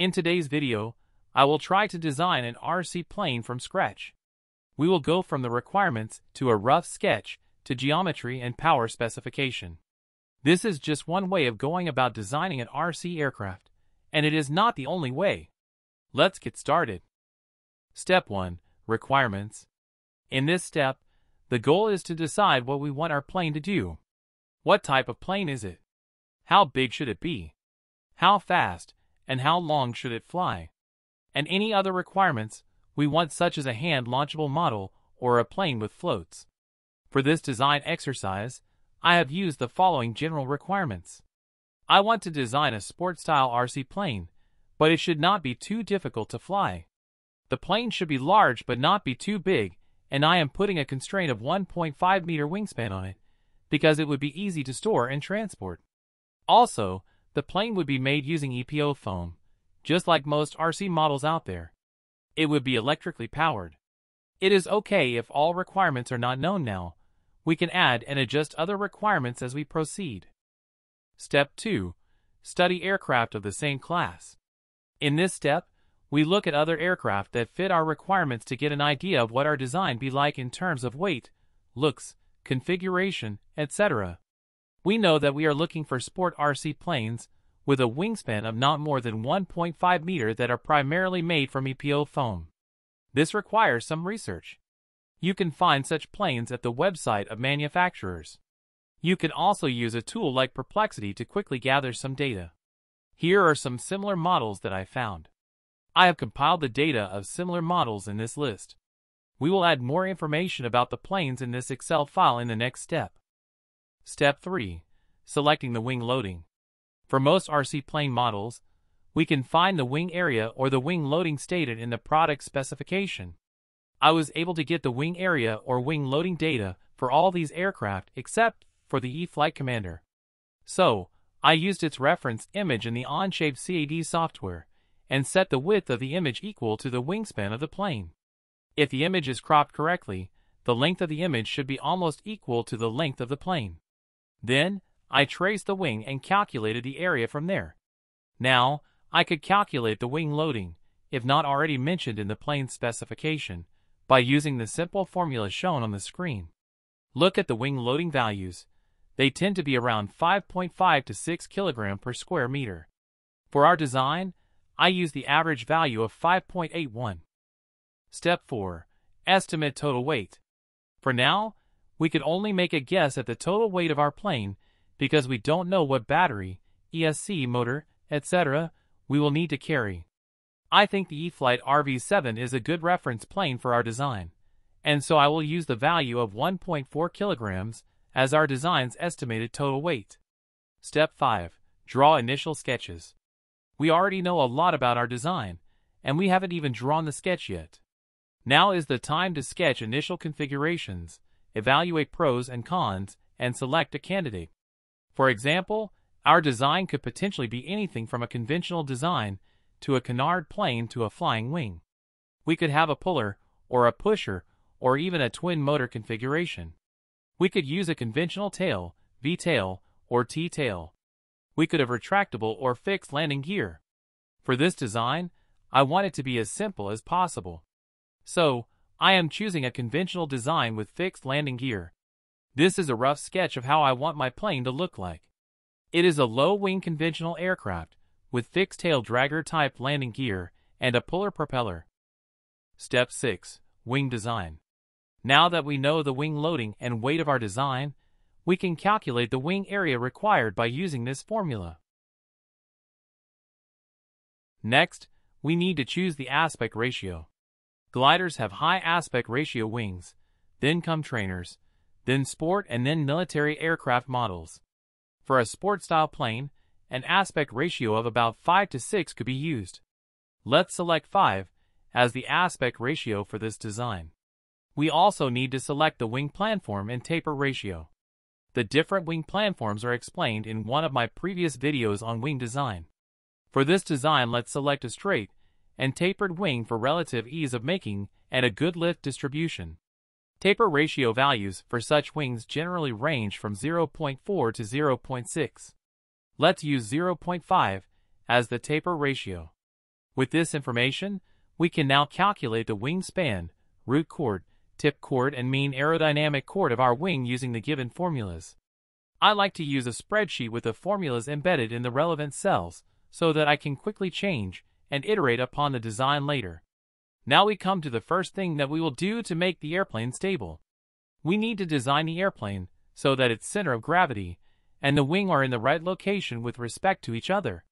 In today's video, I will try to design an RC plane from scratch. We will go from the requirements to a rough sketch to geometry and power specification. This is just one way of going about designing an RC aircraft, and it is not the only way. Let's get started. Step 1. Requirements. In this step, the goal is to decide what we want our plane to do. What type of plane is it? How big should it be? How fast and how long should it fly? And any other requirements we want such as a hand launchable model or a plane with floats. For this design exercise, I have used the following general requirements. I want to design a sport-style RC plane, but it should not be too difficult to fly. The plane should be large but not be too big, and I am putting a constraint of 1.5 meter wingspan on it, because it would be easy to store and transport. Also, the plane would be made using EPO foam, just like most RC models out there. It would be electrically powered. It is okay if all requirements are not known now, we can add and adjust other requirements as we proceed. Step 2. Study aircraft of the same class. In this step, we look at other aircraft that fit our requirements to get an idea of what our design be like in terms of weight, looks, configuration, etc. We know that we are looking for sport RC planes with a wingspan of not more than 1.5 meter that are primarily made from EPO foam. This requires some research. You can find such planes at the website of manufacturers. You can also use a tool like Perplexity to quickly gather some data. Here are some similar models that I found. I have compiled the data of similar models in this list. We will add more information about the planes in this Excel file in the next step. Step 3. Selecting the wing loading. For most RC plane models, we can find the wing area or the wing loading stated in the product specification. I was able to get the wing area or wing loading data for all these aircraft except for the E-flite Commander. So, I used its reference image in the Onshape CAD software and set the width of the image equal to the wingspan of the plane. If the image is cropped correctly, the length of the image should be almost equal to the length of the plane. Then, I traced the wing and calculated the area from there. Now, I could calculate the wing loading, if not already mentioned in the plane specification, by using the simple formula shown on the screen. Look at the wing loading values. They tend to be around 5.5 to 6 kg per square meter. For our design, I use the average value of 5.81. Step 4. Estimate total weight. For now, we could only make a guess at the total weight of our plane because we don't know what battery, ESC motor, etc. we will need to carry. I think the E-flite RV7 is a good reference plane for our design, and so I will use the value of 1.4 kilograms as our design's estimated total weight. Step 5. Draw initial sketches. We already know a lot about our design, and we haven't even drawn the sketch yet. Now is the time to sketch initial configurations, evaluate pros and cons, and select a candidate. For example, our design could potentially be anything from a conventional design to a canard plane to a flying wing. We could have a puller, or a pusher, or even a twin motor configuration. We could use a conventional tail, V-tail, or T-tail. We could have retractable or fixed landing gear. For this design, I want it to be as simple as possible. So, I am choosing a conventional design with fixed landing gear. This is a rough sketch of how I want my plane to look like. It is a low-wing conventional aircraft, with fixed-tail dragger-type landing gear and a puller propeller. Step 6. Wing Design Now that we know the wing loading and weight of our design, we can calculate the wing area required by using this formula. Next, we need to choose the aspect ratio. Gliders have high aspect ratio wings, then come trainers, then sport and then military aircraft models. For a sport-style plane, an aspect ratio of about 5 to 6 could be used. Let's select 5 as the aspect ratio for this design. We also need to select the wing planform and taper ratio. The different wing planforms are explained in one of my previous videos on wing design. For this design let's select a straight and tapered wing for relative ease of making and a good lift distribution. Taper ratio values for such wings generally range from 0.4 to 0.6. Let's use 0.5 as the taper ratio. With this information, we can now calculate the wing span, root chord, tip chord, and mean aerodynamic chord of our wing using the given formulas. I like to use a spreadsheet with the formulas embedded in the relevant cells so that I can quickly change and iterate upon the design later. Now we come to the first thing that we will do to make the airplane stable. We need to design the airplane so that its center of gravity and the wing are in the right location with respect to each other.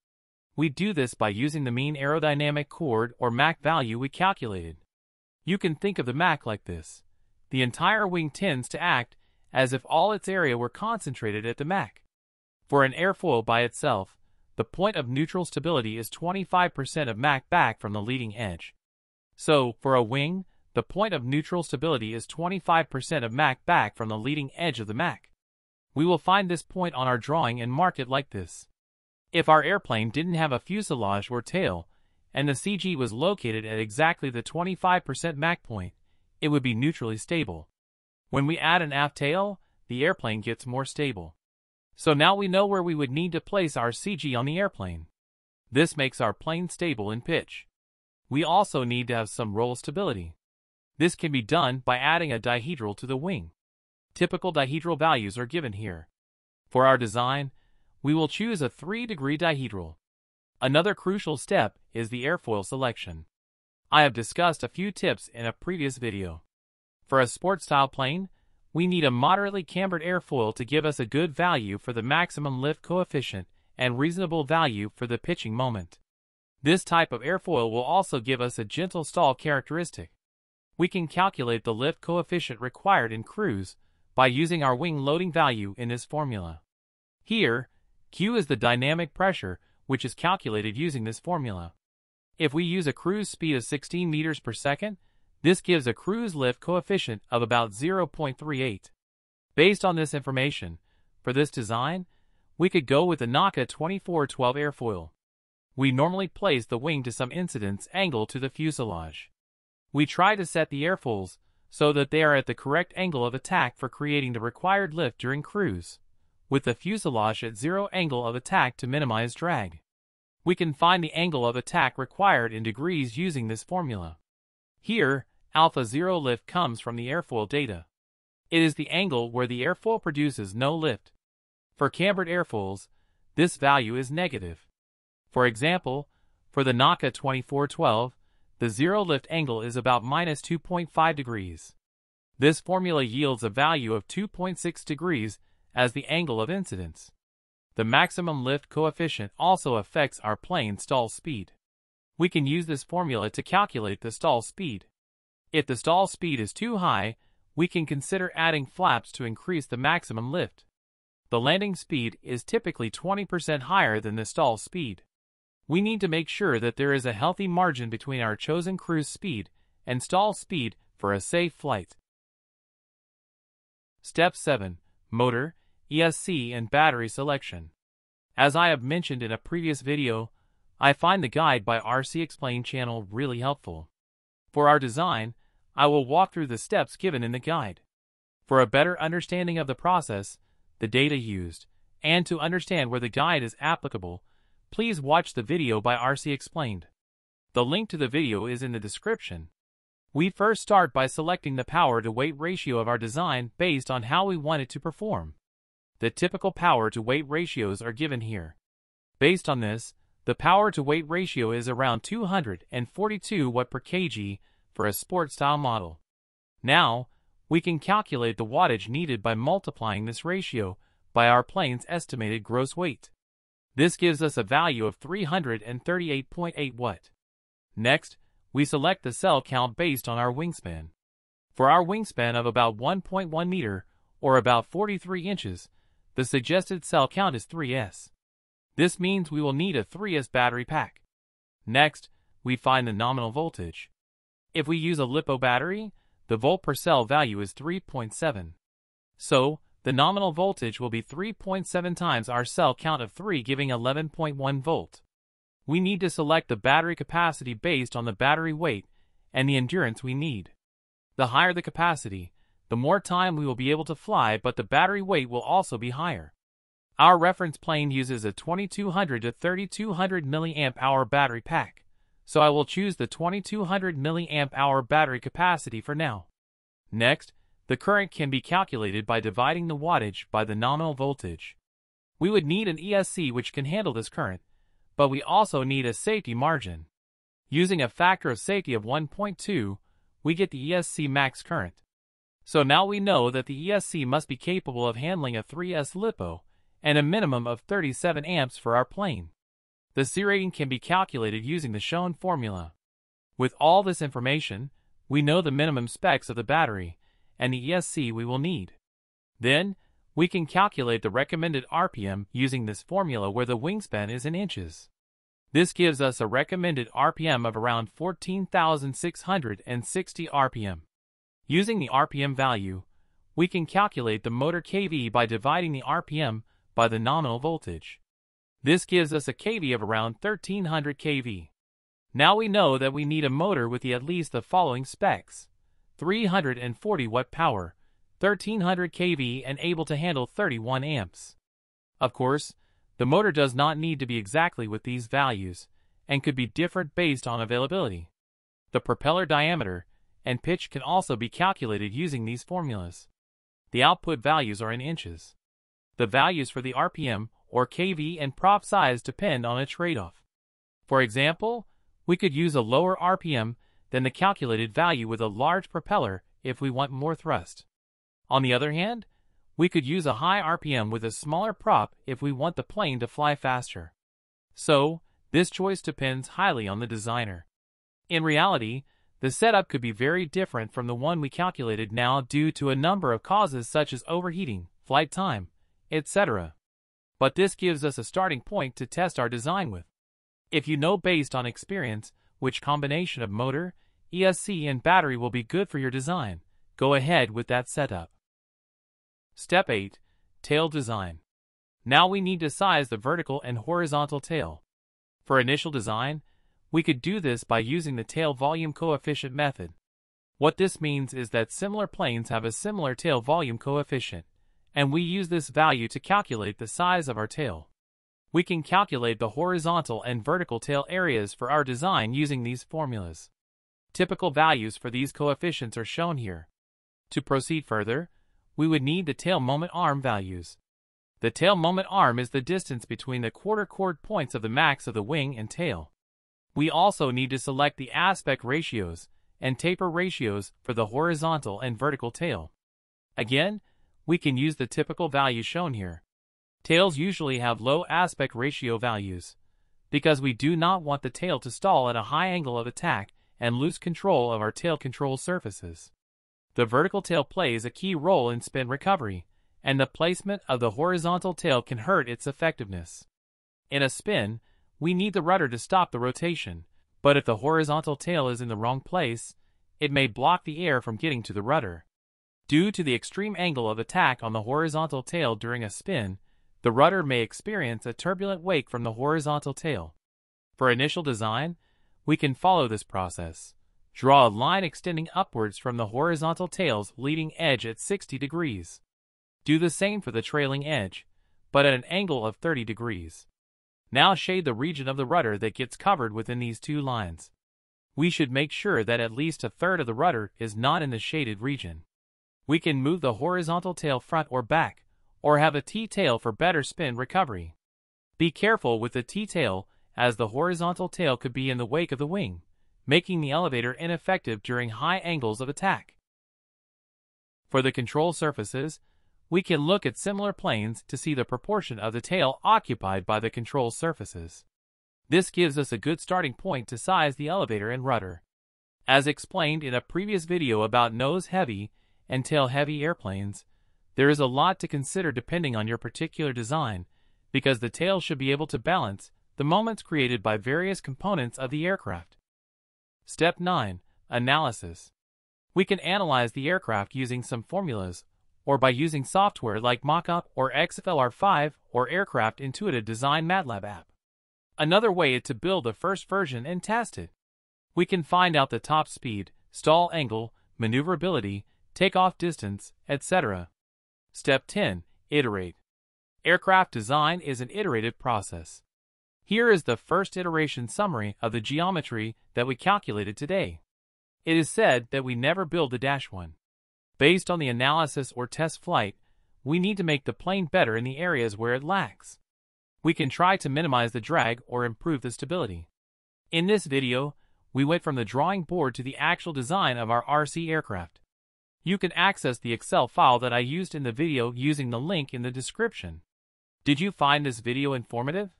We do this by using the mean aerodynamic chord or MAC value we calculated. You can think of the MAC like this. The entire wing tends to act as if all its area were concentrated at the MAC. For an airfoil by itself, the point of neutral stability is 25% of MAC back from the leading edge. So, for a wing, the point of neutral stability is 25% of MAC back from the leading edge of the MAC. We will find this point on our drawing and mark it like this. If our airplane didn't have a fuselage or tail, and the CG was located at exactly the 25% MAC point, it would be neutrally stable. When we add an aft tail, the airplane gets more stable. So now we know where we would need to place our CG on the airplane. This makes our plane stable in pitch. We also need to have some roll stability. This can be done by adding a dihedral to the wing. Typical dihedral values are given here. For our design, we will choose a 3 degree dihedral. Another crucial step is the airfoil selection. I have discussed a few tips in a previous video. For a sport-style plane, we need a moderately cambered airfoil to give us a good value for the maximum lift coefficient and reasonable value for the pitching moment. This type of airfoil will also give us a gentle stall characteristic. We can calculate the lift coefficient required in cruise by using our wing loading value in this formula. Here, Q is the dynamic pressure, which is calculated using this formula. If we use a cruise speed of 16 meters per second, this gives a cruise lift coefficient of about 0.38. Based on this information, for this design, we could go with the NACA 2412 airfoil. We normally place the wing to some incidence angle to the fuselage. We try to set the airfoils so that they are at the correct angle of attack for creating the required lift during cruise, with the fuselage at zero angle of attack to minimize drag. We can find the angle of attack required in degrees using this formula. Here, alpha zero lift comes from the airfoil data. It is the angle where the airfoil produces no lift. For cambered airfoils, this value is negative. For example, for the NACA 2412, the zero lift angle is about minus 2.5 degrees. This formula yields a value of 2.6 degrees as the angle of incidence. The maximum lift coefficient also affects our plane stall speed. We can use this formula to calculate the stall speed. If the stall speed is too high, we can consider adding flaps to increase the maximum lift. The landing speed is typically 20% higher than the stall speed. We need to make sure that there is a healthy margin between our chosen cruise speed and stall speed for a safe flight. Step 7. Motor, ESC and battery selection. As I have mentioned in a previous video, I find the guide by RC Explain channel really helpful. For our design, I will walk through the steps given in the guide. For a better understanding of the process, the data used, and to understand where the guide is applicable, please watch the video by RC Explained. The link to the video is in the description. We first start by selecting the power to weight ratio of our design based on how we want it to perform. The typical power to weight ratios are given here. Based on this, the power to weight ratio is around 242 watt per kg for a sport style model. Now, we can calculate the wattage needed by multiplying this ratio by our plane's estimated gross weight. This gives us a value of 338.8 watt. Next, we select the cell count based on our wingspan. For our wingspan of about 1.1 meter, or about 43 inches, the suggested cell count is 3s. This means we will need a 3S battery pack. Next, we find the nominal voltage. If we use a LiPo battery, the volt per cell value is 3.7. So, the nominal voltage will be 3.7 times our cell count of 3 giving 11.1 volt. We need to select the battery capacity based on the battery weight and the endurance we need. The higher the capacity, the more time we will be able to fly but the battery weight will also be higher. Our reference plane uses a 2200 to 3200 mAh battery pack, so I will choose the 2200 mAh battery capacity for now. Next, the current can be calculated by dividing the wattage by the nominal voltage. We would need an ESC which can handle this current, but we also need a safety margin. Using a factor of safety of 1.2, we get the ESC max current. So now we know that the ESC must be capable of handling a 3S LiPo and a minimum of 37 amps for our plane. The C rating can be calculated using the shown formula. With all this information, we know the minimum specs of the battery and the ESC we will need. Then, we can calculate the recommended RPM using this formula where the wingspan is in inches. This gives us a recommended RPM of around 14,660 RPM. Using the RPM value, we can calculate the motor kV by dividing the RPM by the nominal voltage. This gives us a kV of around 1300 kV. Now we know that we need a motor with the at least the following specs. 340 watt power, 1300 kV and able to handle 31 amps. Of course, the motor does not need to be exactly with these values and could be different based on availability. The propeller diameter and pitch can also be calculated using these formulas. The output values are in inches. The values for the RPM or kV and prop size depend on a trade-off. For example, we could use a lower RPM than the calculated value with a large propeller if we want more thrust. On the other hand, we could use a high RPM with a smaller prop if we want the plane to fly faster. So, this choice depends highly on the designer. In reality, the setup could be very different from the one we calculated now due to a number of causes such as overheating, flight time, etc. But this gives us a starting point to test our design with. If you know based on experience which combination of motor, ESC and battery will be good for your design, go ahead with that setup. Step 8. Tail Design. Now we need to size the vertical and horizontal tail. For initial design, we could do this by using the tail volume coefficient method. What this means is that similar planes have a similar tail volume coefficient, and we use this value to calculate the size of our tail. We can calculate the horizontal and vertical tail areas for our design using these formulas. Typical values for these coefficients are shown here. To proceed further, we would need the tail moment arm values. The tail moment arm is the distance between the quarter chord points of the MACs of the wing and tail. We also need to select the aspect ratios and taper ratios for the horizontal and vertical tail. Again, we can use the typical values shown here. Tails usually have low aspect ratio values, because we do not want the tail to stall at a high angle of attack and lose control of our tail control surfaces. The vertical tail plays a key role in spin recovery, and the placement of the horizontal tail can hurt its effectiveness. In a spin, we need the rudder to stop the rotation, but if the horizontal tail is in the wrong place, it may block the air from getting to the rudder. Due to the extreme angle of attack on the horizontal tail during a spin, the rudder may experience a turbulent wake from the horizontal tail. For initial design, we can follow this process. Draw a line extending upwards from the horizontal tail's leading edge at 60 degrees. Do the same for the trailing edge, but at an angle of 30 degrees. Now shade the region of the rudder that gets covered within these two lines. We should make sure that at least a third of the rudder is not in the shaded region. We can move the horizontal tail front or back, or have a T-tail for better spin recovery. Be careful with the T-tail as the horizontal tail could be in the wake of the wing making the elevator ineffective during high angles of attack. For the control surfaces, we can look at similar planes to see the proportion of the tail occupied by the control surfaces. This gives us a good starting point to size the elevator and rudder. As explained in a previous video about nose-heavy and tail-heavy airplanes, there is a lot to consider depending on your particular design, because the tail should be able to balance the moments created by various components of the aircraft. Step 9. Analysis. We can analyze the aircraft using some formulas, or by using software like MachUp or XFLR5 or Aircraft Intuitive Design MATLAB app. Another way is to build the first version and test it. We can find out the top speed, stall angle, maneuverability, takeoff distance, etc. Step 10. Iterate. Aircraft design is an iterative process. Here is the first iteration summary of the geometry that we calculated today. It is said that we never build the Dash 1. Based on the analysis or test flight, we need to make the plane better in the areas where it lacks. We can try to minimize the drag or improve the stability. In this video, we went from the drawing board to the actual design of our RC aircraft. You can access the Excel file that I used in the video using the link in the description. Did you find this video informative?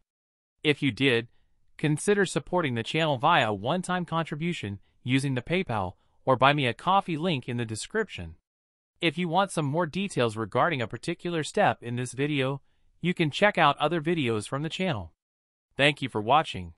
If you did, consider supporting the channel via a one-time contribution using the PayPal or buy me a coffee link in the description. If you want some more details regarding a particular step in this video, you can check out other videos from the channel. Thank you for watching.